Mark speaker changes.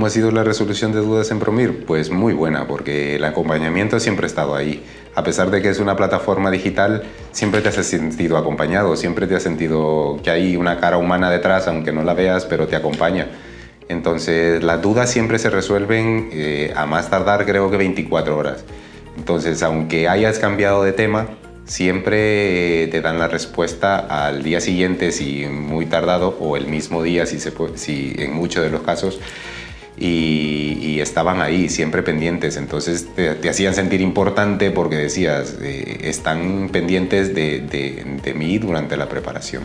Speaker 1: ¿cómo ha sido la resolución de dudas en Promir? Pues muy buena, porque el acompañamiento siempre ha estado ahí. A pesar de que es una plataforma digital, siempre te has sentido acompañado, siempre te has sentido que hay una cara humana detrás, aunque no la veas, pero te acompaña. Entonces, las dudas siempre se resuelven eh, a más tardar, creo que 24 horas. Entonces, aunque hayas cambiado de tema, siempre te dan la respuesta al día siguiente, si muy tardado, o el mismo día, si, se si en muchos de los casos. Y, estaban ahí, siempre pendientes. Entonces te, hacían sentir importante porque decías, eh, están pendientes de, mí durante la preparación.